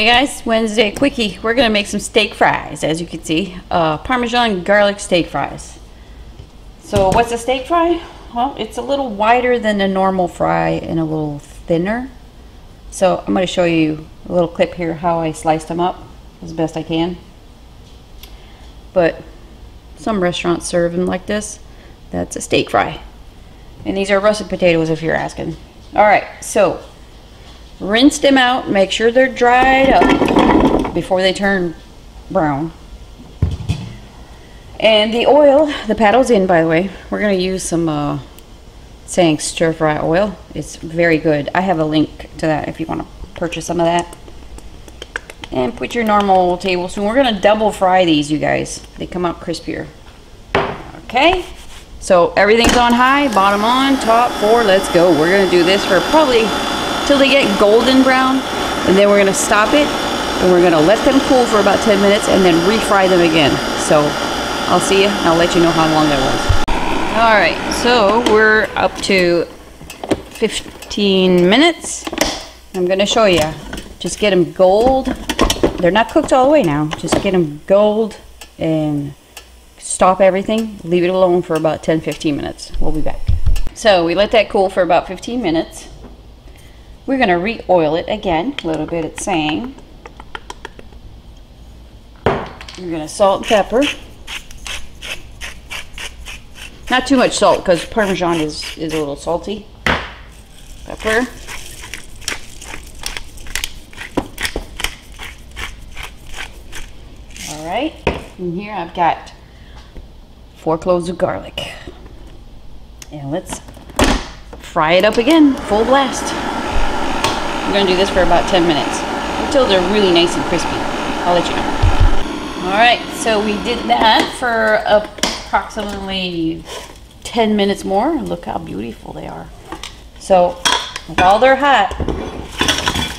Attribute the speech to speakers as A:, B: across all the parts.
A: Hey guys, Wednesday quickie. We're gonna make some steak fries, as you can see. Uh, Parmesan garlic steak fries. So what's a steak fry? Well, it's a little wider than a normal fry and a little thinner. So I'm gonna show you a little clip here how I sliced them up as best I can. But some restaurants serve them like this. That's a steak fry. And these are russet potatoes if you're asking. All right, so rinse them out, make sure they're dried up before they turn brown. And the oil, the paddle's in by the way. We're gonna use some uh, Tsang stir fry oil. It's very good. I have a link to that if you want to purchase some of that. And put your normal tablespoon. We're gonna double fry these, you guys. They come out crispier. Okay. So everything's on high, bottom on, top four. Let's go. We're gonna do this for probably till they get golden brown and then we're to stop it and we're to let them cool for about 10 minutes and then refry them again. So I'll see you I'll let you know how long that was. Alright so we're up to 15 minutes. I'm to show you just get them gold. They're not cooked all the way now. Just get them gold and stop everything. Leave it alone for about 10-15 minutes. We'll be back so we let that cool for about 15 minutes we're going to re-oil it again, a little bit it's Tsang. We're going to salt and pepper. Not too much salt because Parmesan is, is a little salty. Pepper. Alright, and here I've got four cloves of garlic. And let's fry it up again, full blast. I'm going to do this for about 10 minutes until they're really nice and crispy. I'll let you know. Alright, so we did that for approximately 10 minutes more. Look how beautiful they are. So, while they're hot,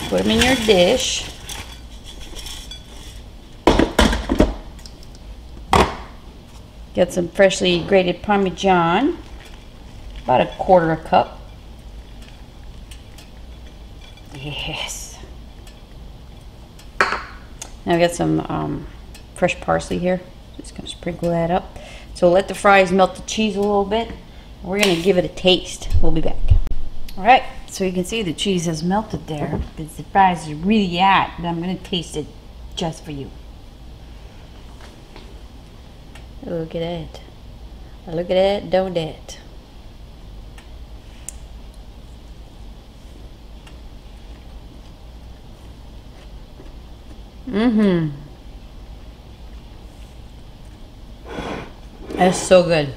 A: put them in your dish. Get some freshly grated Parmesan, about a quarter a cup. Yes. Now I've got some um, fresh parsley here. Just gonna sprinkle that up. So let the fries melt the cheese a little bit. We're gonna give it a taste. We'll be back. All right, so you can see the cheese has melted there the fries are really hot, but I'm gonna taste it just for you. Look at that. Look at that, don't that. Mm-hmm. That's so good.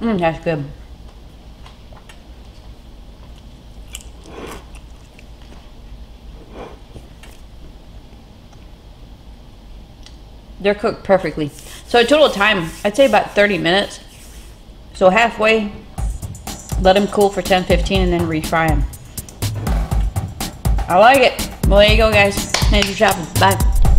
A: Mmm, that's good. They're cooked perfectly. So a total time, I'd say about 30 minutes. So halfway, let them cool for 10, 15 and then refry them. I like it. Well, there you go, guys. Thanks for shopping. Bye.